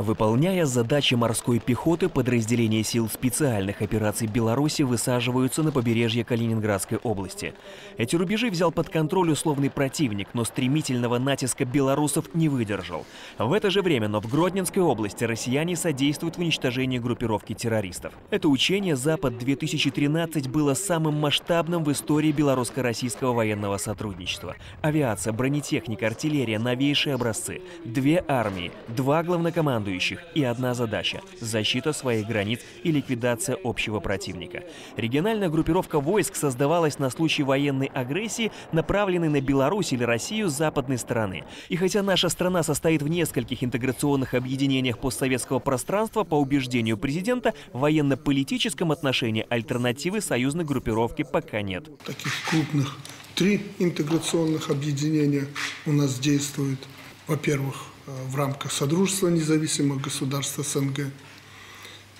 Выполняя задачи морской пехоты, подразделения сил специальных операций Беларуси высаживаются на побережье Калининградской области. Эти рубежи взял под контроль условный противник, но стремительного натиска белорусов не выдержал. В это же время, но в Гродненской области россияне содействуют в уничтожении группировки террористов. Это учение «Запад-2013» было самым масштабным в истории белорусско-российского военного сотрудничества. Авиация, бронетехника, артиллерия, новейшие образцы. Две армии, два главнокомандующих командующих и одна задача – защита своих границ и ликвидация общего противника. Региональная группировка войск создавалась на случай военной агрессии, направленной на Беларусь или Россию с западной стороны. И хотя наша страна состоит в нескольких интеграционных объединениях постсоветского пространства, по убеждению президента, в военно-политическом отношении альтернативы союзной группировки пока нет. Таких крупных три интеграционных объединения у нас действуют. Во-первых, в рамках Содружества независимых государств СНГ.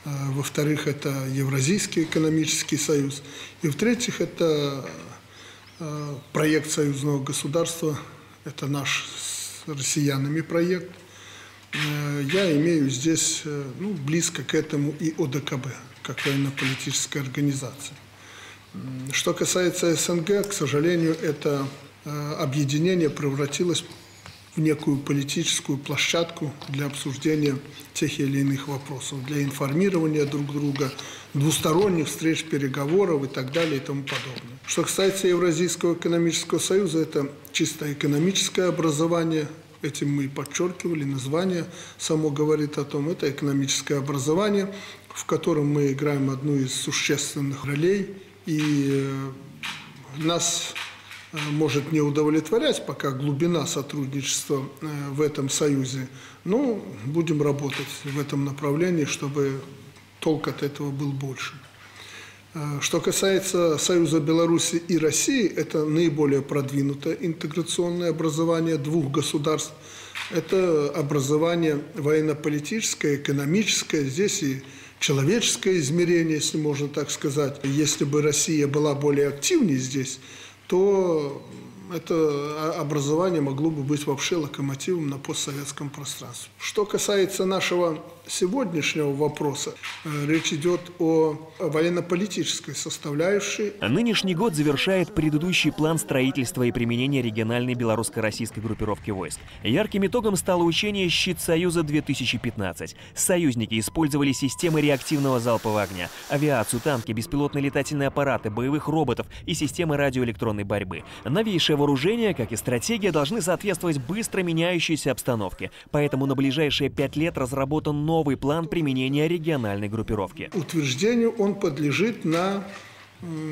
А, во-вторых, это Евразийский экономический союз. И в-третьих, это а, проект союзного государства. Это наш с россиянами проект. Я имею здесь ну, близко к этому и ОДКБ, как военно-политическая организация. Что касается СНГ, к сожалению, это объединение превратилось некую политическую площадку для обсуждения тех или иных вопросов, для информирования друг друга, двусторонних встреч, переговоров и так далее и тому подобное. Что касается Евразийского экономического союза, это чисто экономическое образование, этим мы и подчеркивали, название само говорит о том, это экономическое образование, в котором мы играем одну из существенных ролей, и э, нас может не удовлетворять пока глубина сотрудничества э, в этом союзе, но будем работать в этом направлении, чтобы толк от этого был больше. Э, что касается Союза Беларуси и России, это наиболее продвинутое интеграционное образование двух государств. Это образование военно-политическое, экономическое, здесь и человеческое измерение, если можно так сказать. Если бы Россия была более активнее здесь, то это образование могло бы быть вообще локомотивом на постсоветском пространстве. Что касается нашего сегодняшнего вопроса, э, речь идет о военно-политической составляющей. Нынешний год завершает предыдущий план строительства и применения региональной белорусско-российской группировки войск. Ярким итогом стало учение «Щит Союза-2015». Союзники использовали системы реактивного залпового огня, авиацию, танки, беспилотные летательные аппараты, боевых роботов и системы радиоэлектронной борьбы. Новейшее вооружение, как и стратегия, должны соответствовать быстро меняющейся обстановке. Поэтому на ближайшие пять лет разработан новый план применения региональной группировки. Утверждению он подлежит на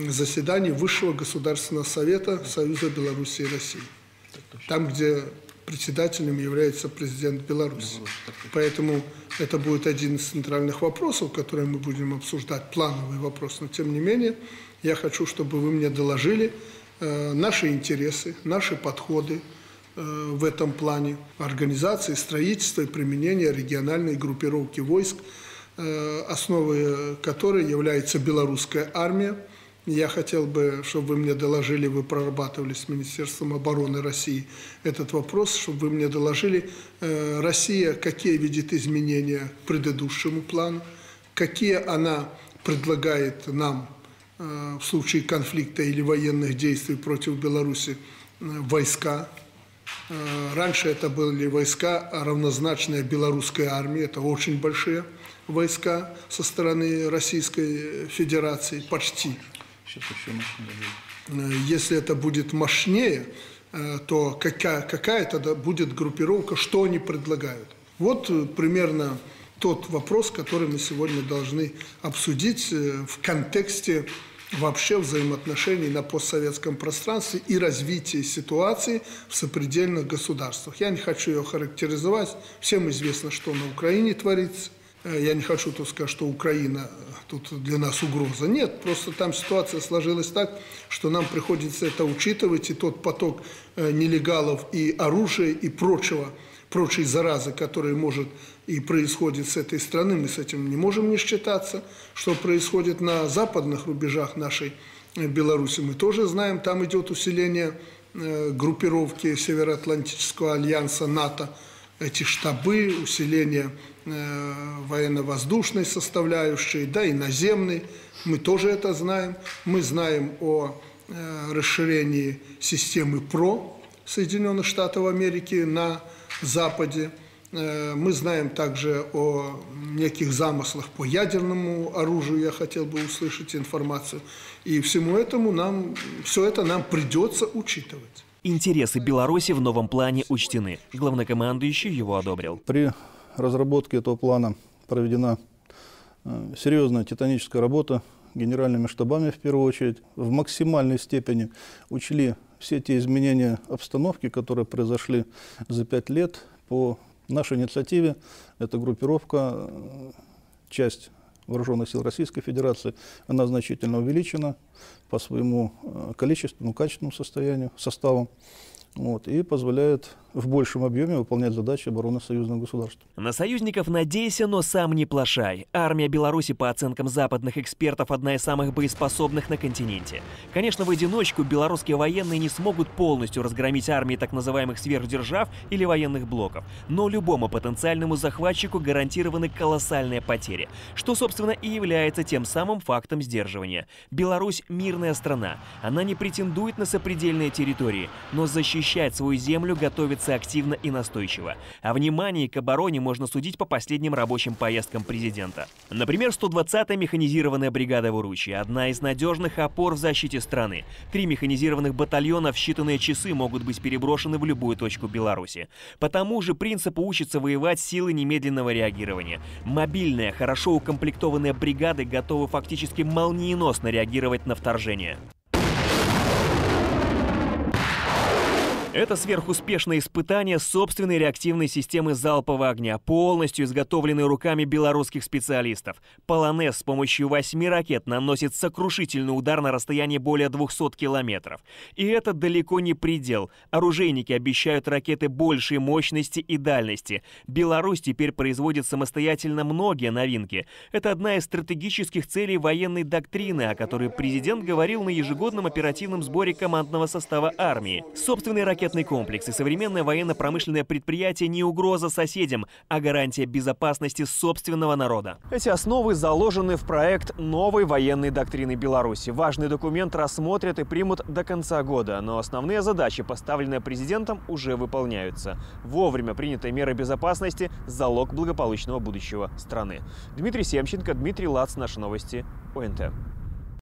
заседании Высшего Государственного Совета Союза Беларуси и России. Там, где председателем является президент Беларуси. Поэтому это будет один из центральных вопросов, которые мы будем обсуждать, плановый вопрос. Но тем не менее, я хочу, чтобы вы мне доложили, Э, наши интересы, наши подходы в этом плане, организации, строительства и применения региональной группировки войск, э, основой которой является белорусская армия. Я хотел бы, чтобы вы мне доложили, вы прорабатывали с Министерством обороны России этот вопрос, чтобы вы мне доложили, Россия какие видит изменения к предыдущему плану, какие она предлагает нам Э, в случае конфликта или военных действий против Беларуси э, войска. Э, раньше это были войска равнозначные белорусской армии, это очень большие войска со стороны Российской Федерации, почти. Сейчас еще мощнее. Если это будет мощнее, то какая, какая тогда будет группировка, что они предлагают? Вот примерно тот вопрос, который мы сегодня должны обсудить э, в контексте вообще взаимоотношений на постсоветском пространстве и развития ситуации в сопредельных государствах. Я не хочу ее характеризовать. Всем известно, что на Украине творится. Э, я не хочу тут сказать, что Украина э, тут для нас угроза. Нет, просто там ситуация сложилась так, что нам приходится это учитывать, и тот поток нелегалов и оружия и прочего – прочей заразы, которая может и происходит с этой страны, мы с этим не можем не считаться. Что происходит на западных рубежах нашей э, Беларуси, мы тоже знаем. Там идет усиление э, группировки Североатлантического альянса НАТО, эти штабы, усиление э, военно-воздушной составляющей, да и наземной. Мы тоже это знаем. Мы знаем о расширении системы ПРО Соединенных Штатов Америки на Западе. Э, мы знаем также о неких замыслах по ядерному оружию, я хотел бы услышать информацию. И всему этому нам, все это нам придется учитывать. Интересы Беларуси в новом плане учтены. Главнокомандующий его одобрил. При разработке этого плана проведена э, серьезная титаническая работа генеральными штабами в первую очередь. В максимальной степени учли все те изменения обстановки, которые произошли за пять лет по нашей инициативе. Эта группировка, часть вооруженных сил Российской Федерации, она значительно увеличена по своему э, количественному, качественному состоянию, составу вот, и позволяет в большем объеме выполнять задачи обороны союзного государства. На союзников надейся, но сам не плашай. Армия Беларуси, по оценкам западных экспертов, одна из самых боеспособных на континенте. Конечно, в одиночку белорусские военные не смогут полностью разгромить армии так называемых сверхдержав или военных блоков, но любому потенциальному захватчику гарантированы колоссальные потери, что, собственно, и является тем самым фактом сдерживания. Беларусь – мирная страна. Она не претендует на сопредельные территории, но защищать свою землю готовится двигаться активно и настойчиво. О внимании к обороне можно судить по последним рабочим поездкам президента. Например, 120-я механизированная бригада в одна из надежных опор в защите страны. Три механизированных батальона в считанные часы могут быть переброшены в любую точку Беларуси. По тому же принципу учатся воевать силы немедленного реагирования. Мобильные, хорошо укомплектованные бригады готовы фактически молниеносно реагировать на вторжение. Это сверхуспешное испытание собственной реактивной системы залпового огня, полностью изготовленной руками белорусских специалистов. Полонез с помощью восьми ракет наносит сокрушительный удар на расстоянии более 200 километров. И это далеко не предел. Оружейники обещают ракеты большей мощности и дальности. Беларусь теперь производит самостоятельно многие новинки. Это одна из стратегических целей военной доктрины, о которой президент говорил на ежегодном оперативном сборе командного состава армии. Собственные ракеты ракетный комплекс и современное военно-промышленное предприятие не угроза соседям, а гарантия безопасности собственного народа. Эти основы заложены в проект новой военной доктрины Беларуси. Важный документ рассмотрят и примут до конца года, но основные задачи, поставленные президентом, уже выполняются. Вовремя принятые меры безопасности – залог благополучного будущего страны. Дмитрий Семченко, Дмитрий Лац, наши новости, ОНТ.